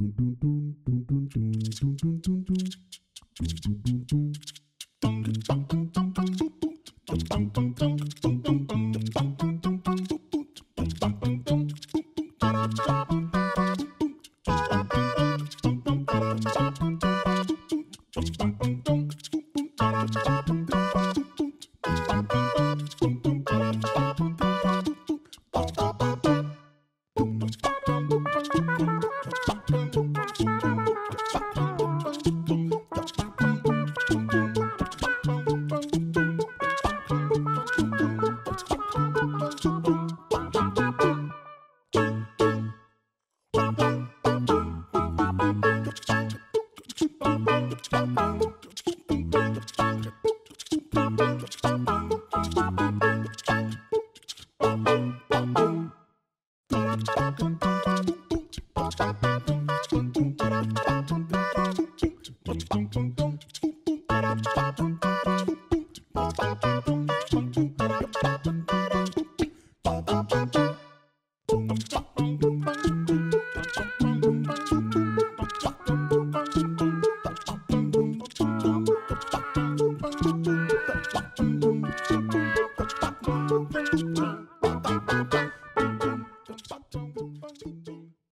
Boom, boom. Ba-dum. Bum, bum, bum, bum,